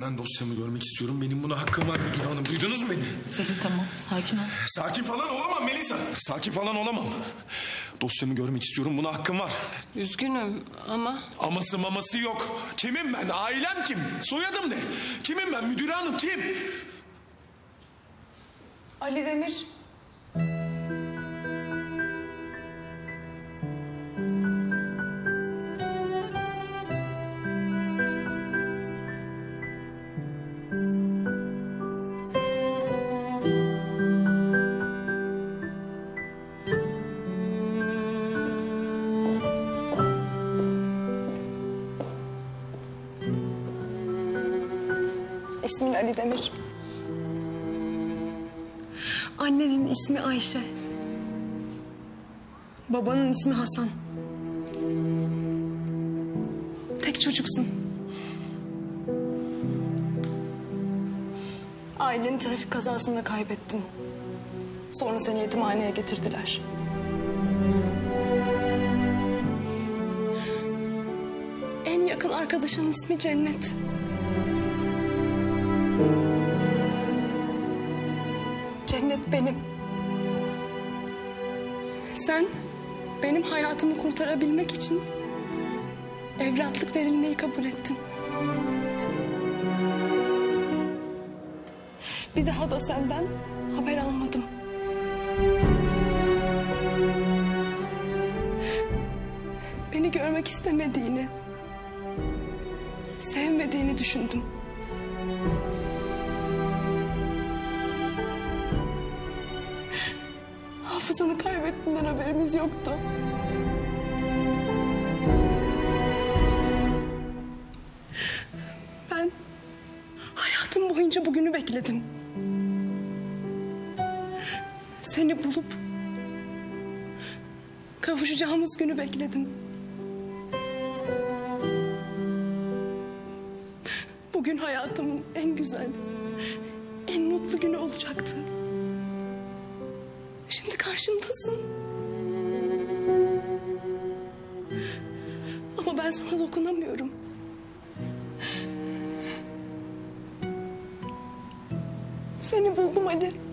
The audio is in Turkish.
Ben dosyamı görmek istiyorum. Benim buna hakkım var müdür hanım. Duydunuz mu beni? Selim tamam sakin ol. Sakin falan olamam Melisa. Sakin falan olamam. Dosyamı görmek istiyorum. Buna hakkım var. Üzgünüm ama Aması maması yok. Kimim ben? Ailem kim? Soyadım ne? Kimim ben? Müdür hanım kim? Ali Demir. İsmin Ali Demir. Annenin ismi Ayşe. Babanın ismi Hasan. Tek çocuksun. Aileni trafik kazasında kaybettin. Sonra seni yetimhaneye getirdiler. En yakın arkadaşının ismi Cennet. Cennet benim. Sen benim hayatımı kurtarabilmek için evlatlık verilmeyi kabul ettin. Bir daha da senden haber almadım. Beni görmek istemediğini, sevmediğini düşündüm. Hafızanı kaybettiğinden haberimiz yoktu. Ben hayatım boyunca bugünü bekledim. Seni bulup kavuşacağımız günü bekledim. Bugün hayatımın en güzel, en mutlu günü olacaktı. Şimdi karşımdasın. Ama ben sana dokunamıyorum. Seni buldum Ali.